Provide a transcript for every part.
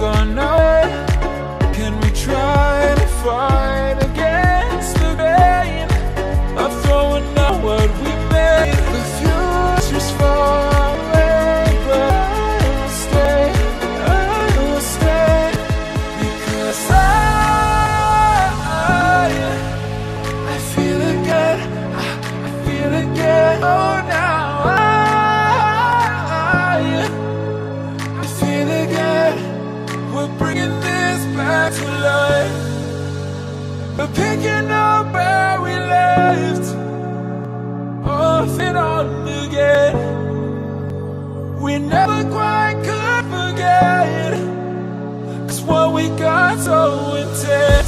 gonna know never quite could forget. Cause what we got so intense.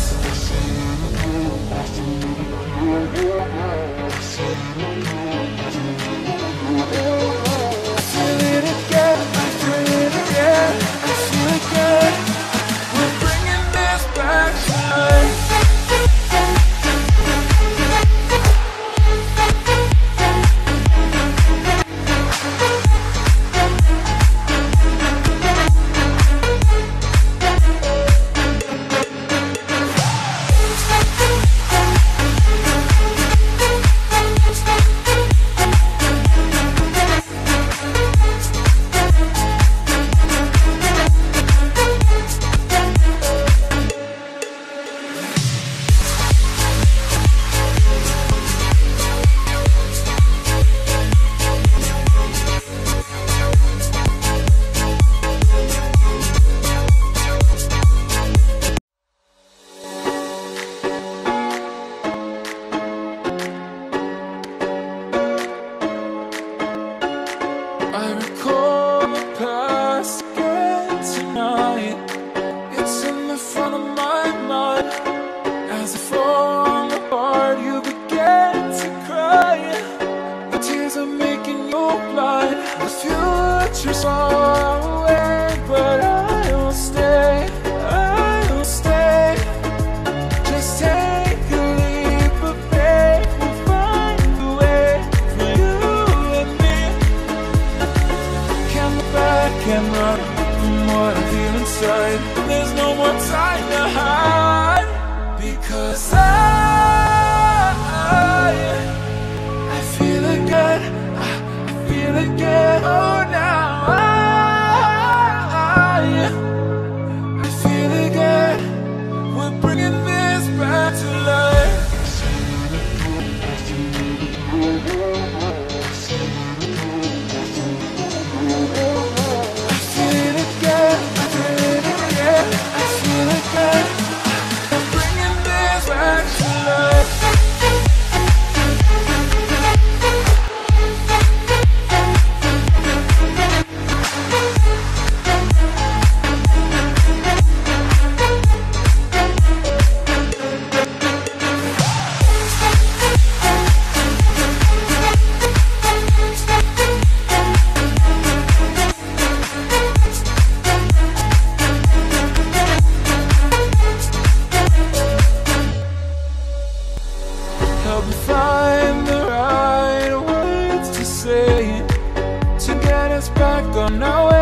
we've gone nowhere